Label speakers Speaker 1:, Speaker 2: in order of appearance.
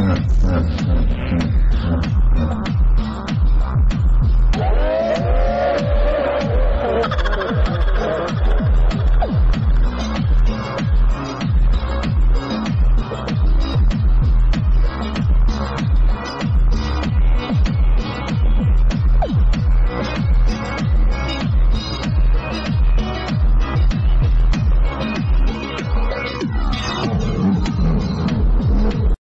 Speaker 1: mm, mm, mm, mm.